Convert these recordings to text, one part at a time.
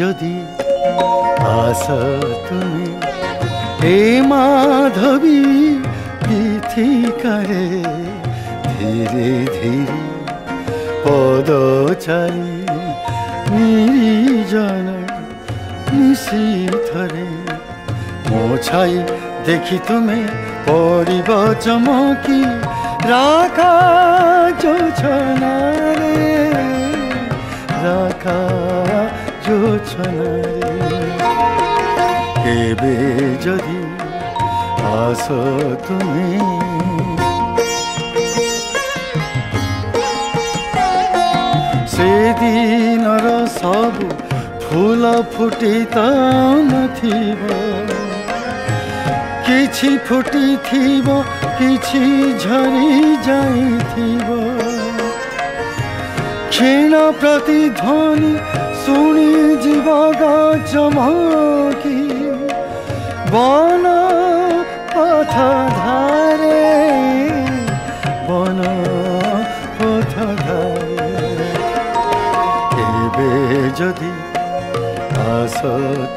যদি আস তুমি হে মাধবী পিথি করে ধীরে ধীরে পদ পদচারী নির্জন নিশিথরে মোছাই দেখি তুমি পড়িব চমকি রাখা চোছনার খানারে কেবে যদি আসো তুমি সেদিনর সবু ফুল ফুটিত নথিব কিছু ফুটিথিব কিছু ঝরি যাইথিব ক্ষীণ প্রতিধ্বনি শুনি জীবগা চমকি বন পথ ধারে বন পথ ধারে কেবে যদি আস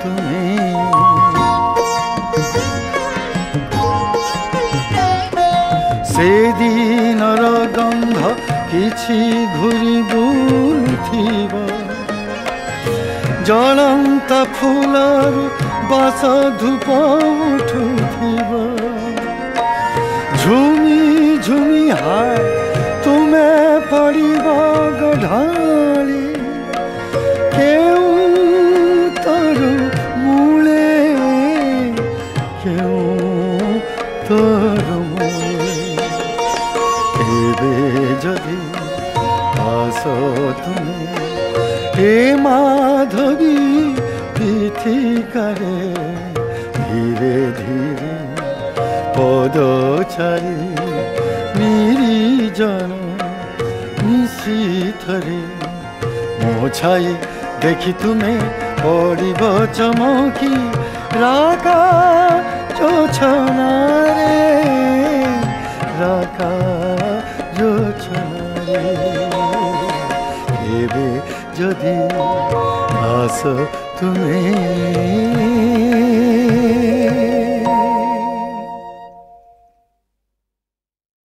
তুমি সেদিনর গন্ধ কিছু ঘুরি বুথিবা জ্বলন্ত ফুলৰ বাছ ধূপ উঠু ফুব ঝুমি ঝুমি হাই তুমে পৰিব গধলি কেউ তৰু মূলে কেউ তৰু মূলে এবে যদি আছ তুমি হে মাধবী পিঠি করে ধীরে ধীরে পদ ছাড়ি নিরিজন নিশীথরে মোছাই দেখি তুমি পড়িব চমকি রাগা চোছনায় যদি আসো তুমি